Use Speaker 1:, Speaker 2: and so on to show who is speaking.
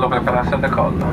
Speaker 1: decollo, prepararsi al decollo.